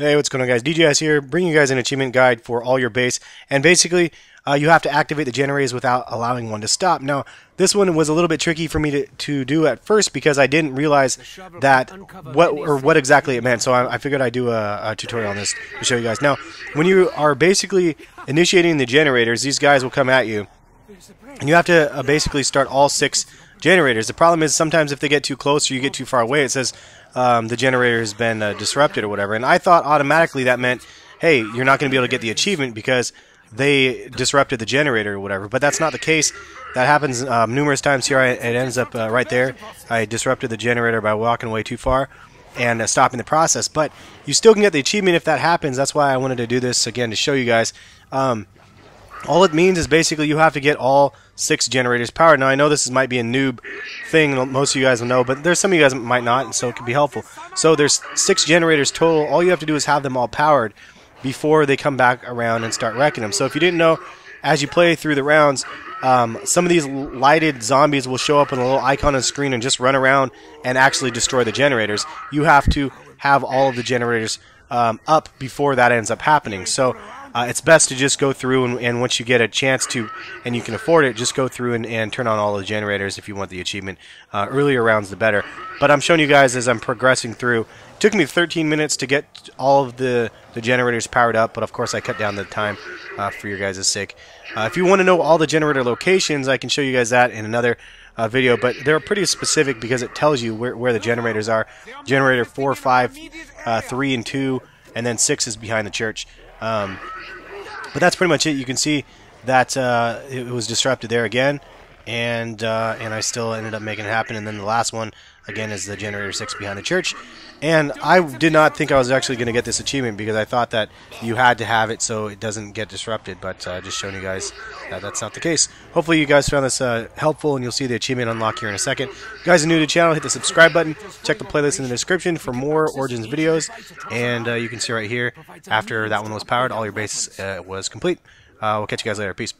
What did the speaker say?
Hey, what's going on guys? DJ Hes here, bringing you guys an achievement guide for all your base. And basically, uh, you have to activate the generators without allowing one to stop. Now, this one was a little bit tricky for me to, to do at first because I didn't realize that what or what exactly it meant. So I, I figured I'd do a, a, tutorial on this to show you guys. Now, when you are basically initiating the generators, these guys will come at you. And you have to uh, basically start all six generators. The problem is sometimes if they get too close or you get too far away, it says um, the generator has been uh, disrupted or whatever. And I thought automatically that meant, hey, you're not going to be able to get the achievement because they disrupted the generator or whatever. But that's not the case. That happens um, numerous times here. I, it ends up uh, right there. I disrupted the generator by walking away too far and uh, stopping the process. But you still can get the achievement if that happens. That's why I wanted to do this again to show you guys. Um, all it means is basically you have to get all six generators powered. Now I know this is, might be a noob thing, most of you guys will know, but there's some of you guys might not, and so it could be helpful. So there's six generators total. All you have to do is have them all powered before they come back around and start wrecking them. So if you didn't know, as you play through the rounds, um, some of these lighted zombies will show up in a little icon on the screen and just run around and actually destroy the generators. You have to have all of the generators um, up before that ends up happening. So uh, it's best to just go through and, and, once you get a chance to and you can afford it, just go through and, and turn on all the generators if you want the achievement. Uh, earlier rounds, the better. But I'm showing you guys as I'm progressing through. It took me 13 minutes to get all of the, the generators powered up, but of course I cut down the time uh, for your guys' sake. Uh, if you want to know all the generator locations, I can show you guys that in another uh, video, but they're pretty specific because it tells you where, where the generators are. Generator 4, 5, uh, 3, and 2, and then 6 is behind the church. Um, but that's pretty much it. You can see that uh, it was disrupted there again, and uh, and I still ended up making it happen. And then the last one again is the generator six behind the church. And I did not think I was actually going to get this achievement because I thought that you had to have it so it doesn't get disrupted. But uh, just showing you guys that that's not the case. Hopefully you guys found this uh, helpful and you'll see the achievement unlock here in a second. If you guys are new to the channel, hit the subscribe button. Check the playlist in the description for more Origins videos. And uh, you can see right here, after that one was powered, all your base uh, was complete. Uh, we'll catch you guys later. Peace.